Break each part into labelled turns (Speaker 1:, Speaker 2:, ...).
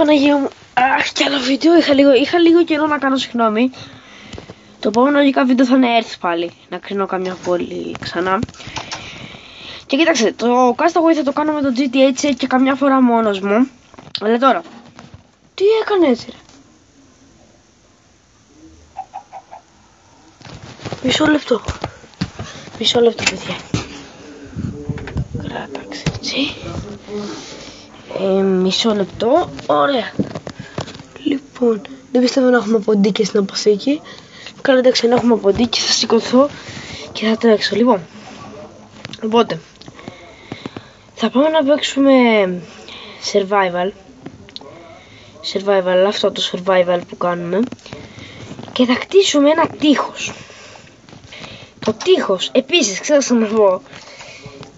Speaker 1: Παναγία μου. Αχ, κι άλλο βίντεο. Είχα λίγο, είχα λίγο καιρό να κάνω συγγνώμη. Το επόμενο λογικά βίντεο θα είναι Earth πάλι. Να κρίνω καμιά πόλη ξανά. Και κοίταξε, το Castaway θα το κάνω με το GTH και καμιά φορά μόνος μου. Αλλά τώρα, τι έκανε έτσι ρε; Μισό λεπτό. Μισό λεπτό παιδιά. Κράταξε έτσι. Ε, μισό λεπτό. Ωραία. Λοιπόν, δεν πιστεύω να έχουμε ποντίκες στην αποθήκη. Καλά εντάξει, να έχουμε ποντίκες θα σηκωθώ και θα τρέξω. Λοιπόν, οπότε, θα πάμε να παίξουμε survival. Survival, αυτό το survival που κάνουμε. Και θα χτίσουμε ένα τείχος. Το τείχος, επίσης, ξέρω να πω,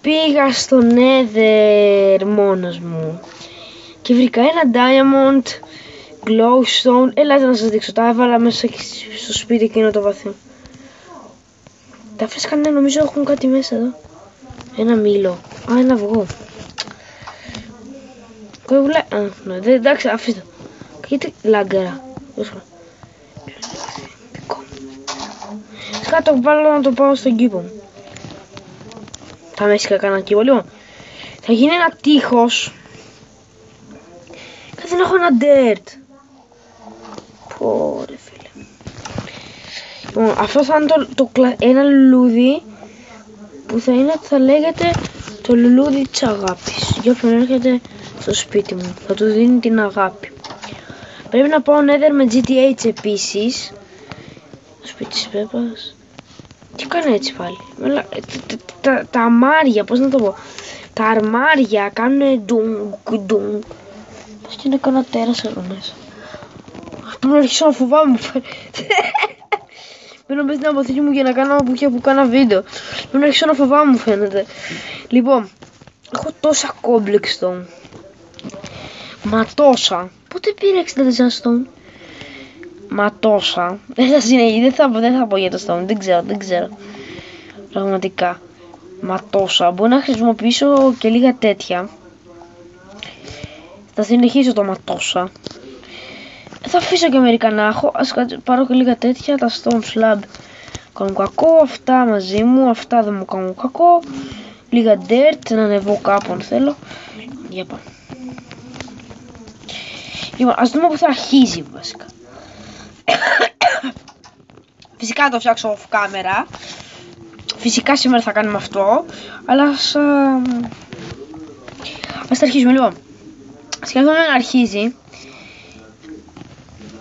Speaker 1: πήγα στο Nether μόνος μου και βρήκα ένα diamond glowstone ελάτε να σας δείξω τα έβαλα μέσα στο σπίτι εκείνο το βαθύ τα φρέσκα ναι νομίζω έχουν κάτι μέσα εδώ ένα μήλο α ένα αυγό Κολλάει. Α, ναι, δεν, εντάξει, αφήστε. Γιατί λάγκερα. Σκάτω το βάλω να το πάω στον κήπο μου. Θα με έσκακα κανένα κήπο. Λοιπόν, θα γίνει ένα τείχος. Κάτι να έχω ένα dirt. Πω ρε φίλε. Λοιπόν, αυτό θα είναι το, το, ένα λουλούδι που θα είναι, θα λέγεται το λουλούδι της αγάπης. Για όποιον έρχεται στο σπίτι μου. Θα του δίνει την αγάπη. Πρέπει να πάω Nether με GTH επίσης. Στο σπίτι της Πέπας. Τι κάνει έτσι πάλι; Τα, τα, αμάρια, πώς να το πω. Τα αρμάρια κάνουν ντουμ, ντουμ. Πώς και είναι κανένα τέρας εδώ μέσα. Πρέπει να αρχίσω να φοβάμαι. Μπαίνω μέσα στην αποθήκη μου για να κάνω από εκεί που κάνω βίντεο. Πρέπει να αρχίσω να φοβάμαι μου φαίνεται. Λοιπόν, έχω τόσα κόμπλεξ Μα τόσα. Πότε πήρε 64 stone. Μα τόσα. Δεν θα συνεχίσει, δεν θα, δεν θα πω για το stone. Δεν ξέρω, δεν ξέρω. Πραγματικά. Μα τόσα. Μπορεί να χρησιμοποιήσω και λίγα τέτοια. Θα συνεχίσω το ματόσα. Θα αφήσω και μερικά να έχω. Ας πάρω και λίγα τέτοια. Τα stone slab κάνουν κακό. Αυτά μαζί μου. Αυτά δεν μου κάνουν κακό. Λίγα dirt. Να ανεβώ κάπου αν θέλω. Για πάμε. Λοιπόν, ας δούμε που θα αρχίζει βασικά. Φυσικά το φτιάξω off camera. Φυσικά σήμερα θα κάνουμε αυτό. Αλλά ας... Ας τα αρχίσουμε λοιπόν. Σκέφτομαι να αρχίζει.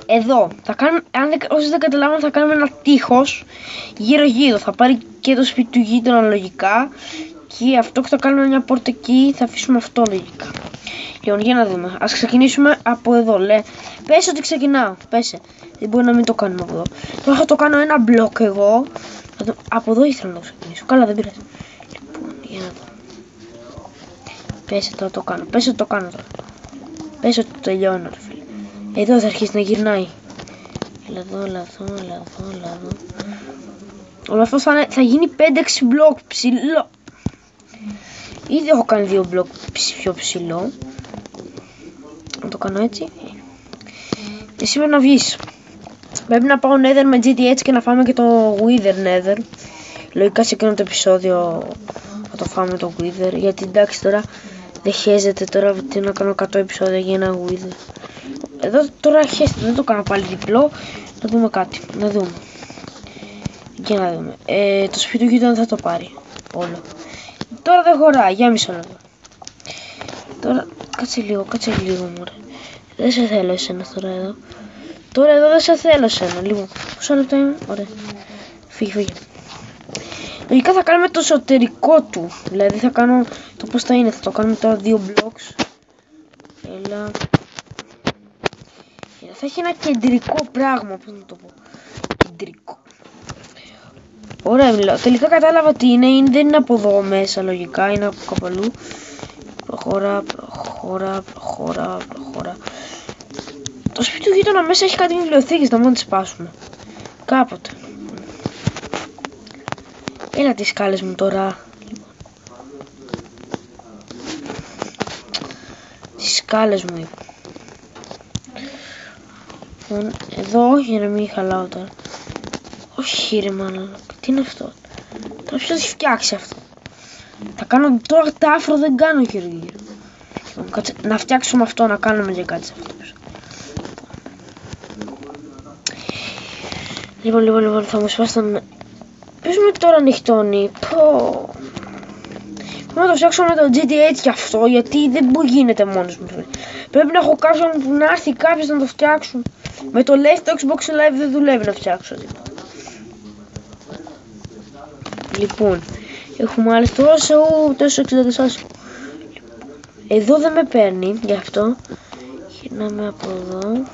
Speaker 1: Εδώ. Θα κάνουμε, αν δεν, όσοι δεν καταλάβουν θα κάνουμε ένα τείχος γύρω γύρω. Θα πάρει και το σπίτι του γείτονα λογικά. Και αυτό που θα κάνουμε μια πόρτα εκεί θα αφήσουμε αυτό λογικά. Λοιπόν, για να δούμε. Α ξεκινήσουμε από εδώ. Λέ. Πες ότι ξεκινάω. Πέσε. Δεν μπορεί να μην το κάνουμε από εδώ. Τώρα θα το κάνω ένα μπλοκ εγώ. Από εδώ ήθελα να το ξεκινήσω. Καλά, δεν πειράζει. Λοιπόν, για να δω. Πέσε τώρα το κάνω. Πέσε ότι το κάνω τώρα. Πέσε ότι το τελειώνω, ρε φίλε. Εδώ θα αρχίσει να γυρνάει. Έλα εδώ, έλα εδώ, έλα εδώ, έλα εδώ. Όλο αυτός θα, θα γίνει 5-6 μπλοκ ψηλό. Ήδη έχω κάνει δύο μπλοκ πιο ψηλό να το κάνω έτσι εσύ πρέπει να βγεις πρέπει να πάω nether με GTH και να φάμε και το wither nether λογικά σε εκείνο το επεισόδιο θα το φάμε το wither γιατί εντάξει τώρα δεν χέζεται τώρα τι να κάνω 100 επεισόδια για ένα wither εδώ τώρα χέζεται δεν το κάνω πάλι διπλό να δούμε κάτι να δούμε για να δούμε ε, το σπίτι του γείτονα θα το πάρει όλο τώρα δεν χωράει για μισό λεπτό τώρα Κάτσε λίγο, κάτσε λίγο μωρέ. Δεν σε θέλω εσένα τώρα εδώ. Τώρα εδώ δεν σε θέλω εσένα. Λοιπόν, πόσα λεπτά είμαι. Ωραία. Φύγει, φύγει. Λογικά θα κάνουμε το εσωτερικό του. Δηλαδή θα κάνω το πώς θα είναι. Θα το κάνουμε τώρα δύο blocks. Έλα. Θα έχει ένα κεντρικό πράγμα. Πώς να το πω. Κεντρικό. Ωραία μιλάω. Τελικά κατάλαβα τι είναι. είναι. Δεν είναι από εδώ μέσα λογικά. Είναι από κάπου αλλού. Προχώρα, προχώρα, προχώρα, προχώρα. Το σπίτι του γείτονα μέσα έχει κάτι βιβλιοθήκες, να μόνο τις σπάσουμε. Κάποτε. Έλα τις σκάλες μου τώρα. Τις σκάλες μου είπα. Λοιπόν, εδώ για να μην χαλάω τώρα. Όχι ρε μάλλον. Τι είναι αυτό; Τώρα ποιος έχει φτιάξει αυτό; Θα κάνω τώρα τα άφρο δεν κάνω γύρω γύρω. Λοιπόν, κάτσε, να φτιάξουμε αυτό, να κάνουμε και κάτι σε αυτό. Λοιπόν, λοιπόν, λοιπόν, θα μου σπάσει τον... Ποιος με τώρα ανοιχτώνει. Πω. Πρέπει να το φτιάξω με το GTA κι αυτό, γιατί δεν μπορεί γίνεται μόνος μου. Πρέπει να έχω κάποιον που να έρθει κάποιος να το φτιάξουν. Με το Live το Xbox Live δεν δουλεύει να φτιάξω τίποτα. Λοιπόν, έχουμε άλλες τόσο, τόσο 64. Εδώ δεν με παίρνει, γι' αυτό. Γυρνάμε από εδώ.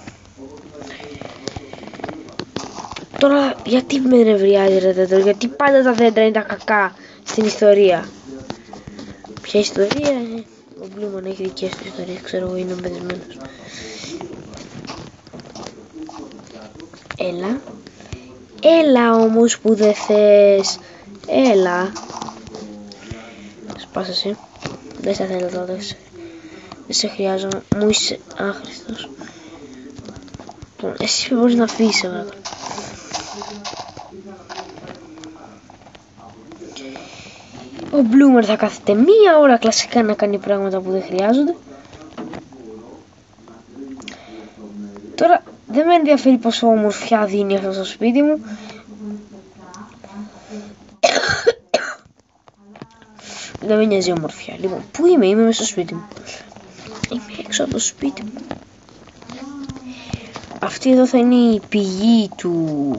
Speaker 1: Τώρα, γιατί με νευριάζει ρε δέντρο, γιατί πάντα τα δέντρα είναι τα κακά στην ιστορία. Ποια ιστορία, ε; ο Μπλούμαν έχει δικές του ιστορίες, ξέρω εγώ, είναι μπεδισμένος. Έλα. Έλα όμως που δεν θες. Έλα. Σπάσε εσύ. Δεν σε θέλω εδώ, δεν σε, δεν σε χρειάζομαι. Μου είσαι άχρηστος. Λοιπόν, εσύ μπορείς να φύγεις, βέβαια. Ο Bloomer θα κάθεται μία ώρα κλασικά να κάνει πράγματα που δεν χρειάζονται. Τώρα δεν με ενδιαφέρει πόσο ομορφιά δίνει αυτό στο σπίτι μου. δεν με νοιάζει η ομορφιά. Λοιπόν, πού είμαι, είμαι μέσα στο σπίτι μου. Είμαι έξω από το σπίτι μου. Αυτή εδώ θα είναι η πηγή του,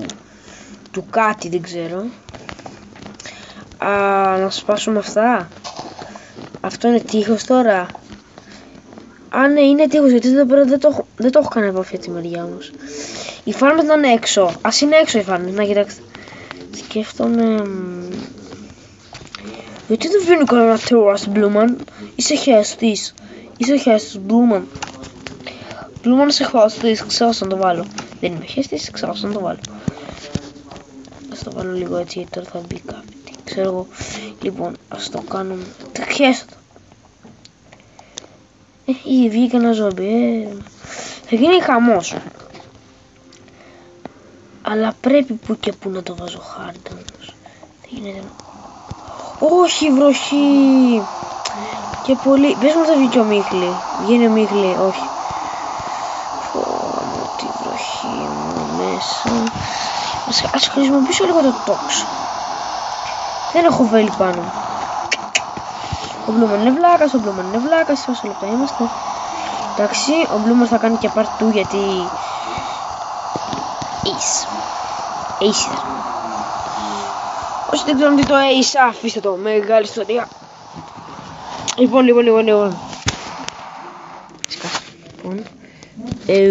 Speaker 1: του κάτι, δεν ξέρω. Α, να σπάσουμε αυτά. Αυτό είναι τείχος τώρα. Α, ναι, είναι τείχος, γιατί δεν, δεν, το, δεν το έχω κάνει από αυτή τη μεριά όμως. Η φάρμα ήταν έξω. Ας είναι έξω η φάρμα, να κοιτάξτε. Σκέφτομαι... Γιατί δεν βγαίνει κανένα τεόρας, Μπλούμαν. Είσαι χέστης. Είσαι χέστης, Μπλούμαν. Μπλούμαν είσαι χέστης, ξέρω να το βάλω. Δεν είμαι χέστης, ξέρω να το βάλω. Ας το βάλω λίγο έτσι, γιατί τώρα θα μπει κάποιος ξέρω εγώ. Λοιπόν, ας το κάνουμε. Χέστο. Ε, ήδη βγήκε ένα ζόμπι. Ε. Θα γίνει χαμός. Αλλά πρέπει που και που να το βάζω χάρτα όμως. Δεν γίνεται Όχι βροχή. Και πολύ. Πες μου θα βγει και ο Μίχλη. Βγαίνει ο Μίχλη. Όχι. Πω τι βροχή μου μέσα. Ας χρησιμοποιήσω λίγο το τόξο. Δεν έχω βέλη πάνω μου. Ο Μπλούμερ είναι βλάκας, ο Μπλούμερ είναι βλάκας, όσο λεπτά είμαστε. Εντάξει, ο Μπλούμερ θα κάνει και part 2 γιατί... Ace. Acer. Όσοι δεν ξέρουν τι το Ace, αφήστε το, μεγάλη ιστορία. Λοιπόν, λοιπόν, λοιπόν, λοιπόν. Λοιπόν. Ε,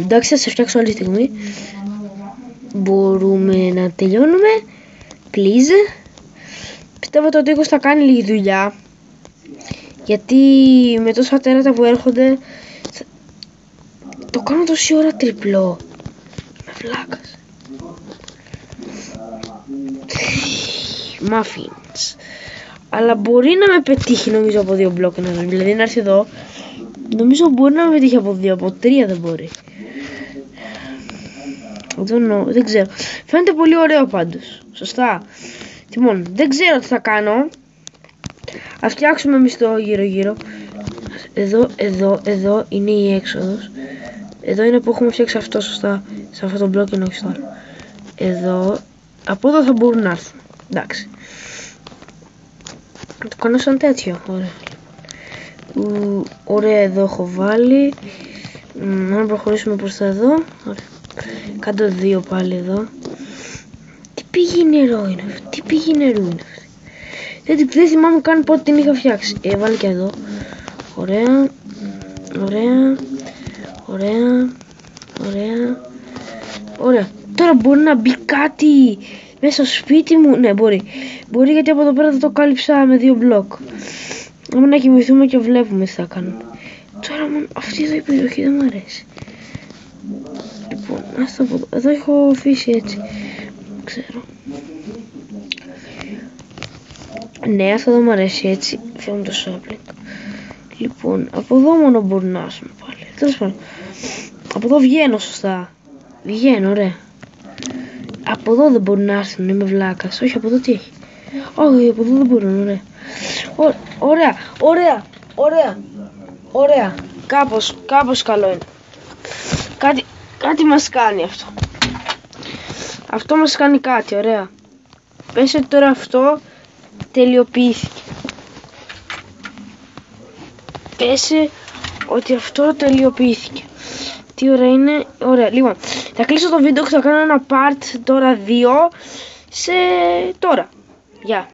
Speaker 1: εντάξει, θα σε φτιάξω άλλη στιγμή. Μπορούμε να τελειώνουμε please. Πιστεύω ότι ο Τίκος θα κάνει λίγη δουλειά. Γιατί με τόσα τέρατα που έρχονται το κάνω τόση ώρα τριπλό. Με βλάκας. Muffins. Αλλά μπορεί να με πετύχει νομίζω από δύο μπλοκ να Δηλαδή να έρθει εδώ. Νομίζω μπορεί να με πετύχει από δύο, από τρία δεν μπορεί. Δεν, δεν ξέρω. Φαίνεται πολύ ωραίο πάντως. Σωστά. Λοιπόν, δεν ξέρω τι θα κάνω. Ας φτιάξουμε εμείς το γύρω γύρω. Εδώ, εδώ, εδώ είναι η έξοδος. Εδώ είναι που έχουμε φτιάξει αυτό σωστά. Σε αυτό το μπλοκ και όχι στο άλλο. Εδώ. Από εδώ θα μπορούν να έρθουν. Εντάξει. το κάνω σαν τέτοιο. Ωραία. ωραία εδώ έχω βάλει. Να προχωρήσουμε προς τα εδώ. Ωραία. Κάτω δύο πάλι εδώ. Τι πηγή νερό είναι αυτή; Τι πηγή νερού είναι αυτή; Δεν, δεν θυμάμαι καν πότε την είχα φτιάξει. Ε, βάλει και εδώ. Ωραία. Ωραία. Ωραία. Ωραία. Ωραία. Τώρα μπορεί να μπει κάτι μέσα στο σπίτι μου. Ναι, μπορεί. Μπορεί γιατί από εδώ πέρα θα το κάλυψα με δύο μπλοκ. Άμα να κοιμηθούμε και βλέπουμε τι θα κάνουμε. Τώρα μόνο αυτή εδώ η περιοχή δεν μου αρέσει. Λοιπόν, ας το πω. Εδώ έχω αφήσει έτσι. Ξέρω. Ναι, αυτό δεν μου αρέσει έτσι. Θέλω το shopping. Λοιπόν, από εδώ μόνο μπορεί να έρθουν πάλι. Τέλος πάντων. Από εδώ βγαίνω σωστά. Βγαίνω, ωραία. Από εδώ δεν μπορούν να έρθουν, είμαι βλάκας. Όχι, από εδώ τι έχει. Όχι, από εδώ δεν μπορούν, ωραία. Ω- Ωραία, ωραία, ωραία, ωραία. Κάπως, κάπως καλό είναι. Κάτι, κάτι μας κάνει αυτό. Αυτό μας κάνει κάτι, ωραία. Πες ότι τώρα αυτό τελειοποιήθηκε. Πέσε ότι αυτό τελειοποιήθηκε. Τι ώρα είναι, ωραία. Λοιπόν, θα κλείσω το βίντεο και θα κάνω ένα part τώρα 2 σε τώρα. Γεια.